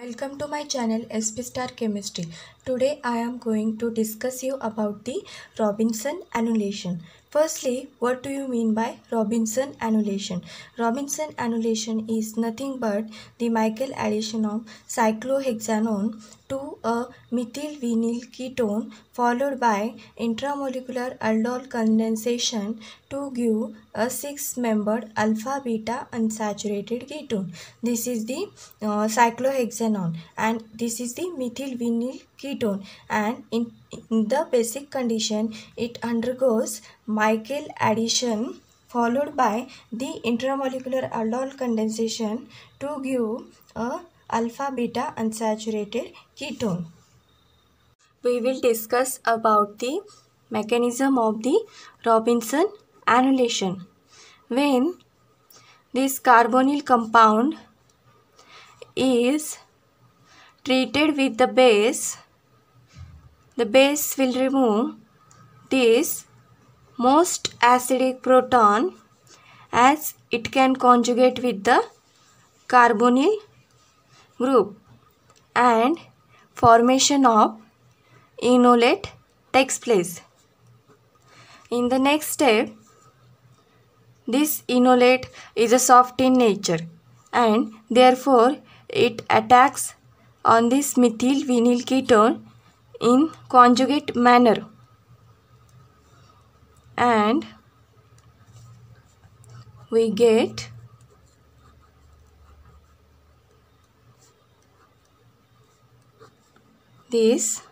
Welcome to my channel SP Star Chemistry. Today I am going to discuss you about the Robinson annulation. Firstly, what do you mean by Robinson annulation? Robinson annulation is nothing but the Michael addition of cyclohexanone to a methyl vinyl ketone followed by intramolecular aldol condensation to give a six membered alpha beta unsaturated ketone. This is the uh, cyclohexanone and this is the methyl vinyl ketone and in, in the basic condition it undergoes Michael addition followed by the intramolecular aldol condensation to give a alpha beta unsaturated ketone. We will discuss about the mechanism of the Robinson annulation. When this carbonyl compound is treated with the base, the base will remove this most acidic proton as it can conjugate with the carbonyl group and formation of enolate takes place. In the next step, this enolate is a soft in nature and therefore it attacks on this methyl vinyl ketone in conjugate manner. And we get this.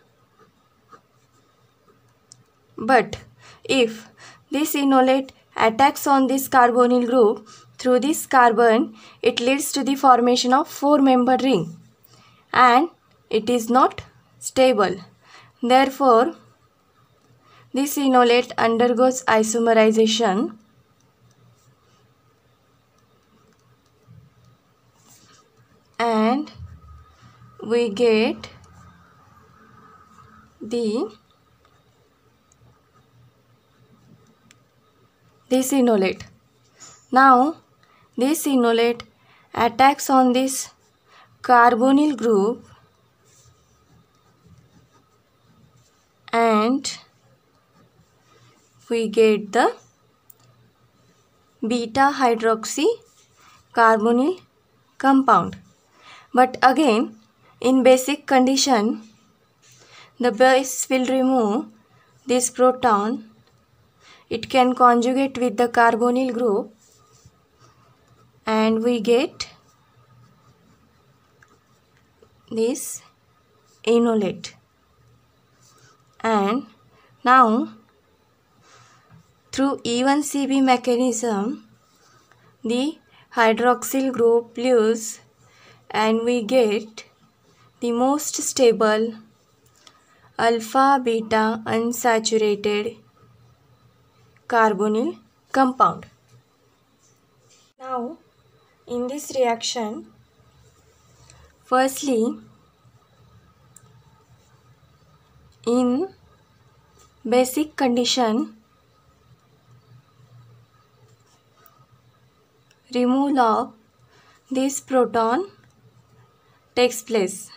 But if this enolate attacks on this carbonyl group through this carbon it leads to the formation of four member ring. And it is not stable therefore this enolate undergoes isomerization and we get the this enolate. Now this enolate attacks on this carbonyl group and we get the beta hydroxy carbonyl compound. But again in basic condition the base will remove this proton. It can conjugate with the carbonyl group and we get this enolate. Now through E1CB mechanism the hydroxyl group leaves and we get the most stable alpha beta unsaturated carbonyl compound. Now in this reaction firstly in basic condition removal of this proton takes place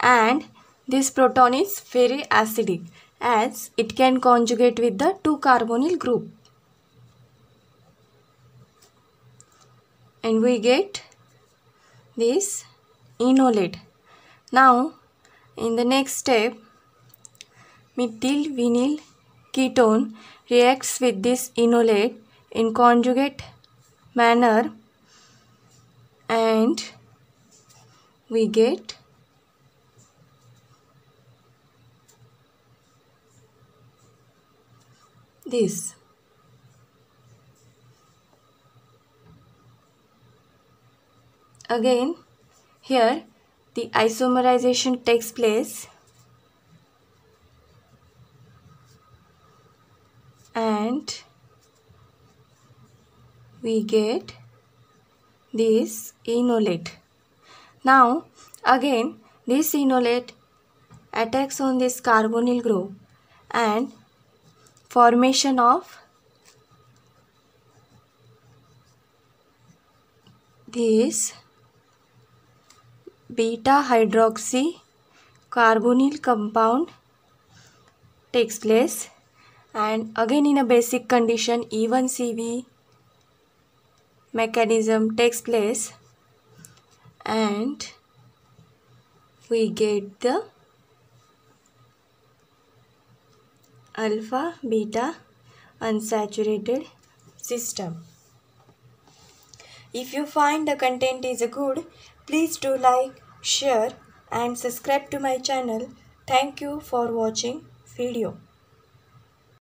and this proton is very acidic as it can conjugate with the 2 carbonyl group. And we get this enolate. Now in the next step methyl vinyl ketone reacts with this enolate in conjugate manner and we get this. Again, here the isomerization takes place and we get this enolate. Now, again, this enolate attacks on this carbonyl group and formation of this beta hydroxy carbonyl compound takes place and again in a basic condition E1CB mechanism takes place. And we get the alpha beta unsaturated system. If you find the content is good please do like share and subscribe to my channel. Thank you for watching video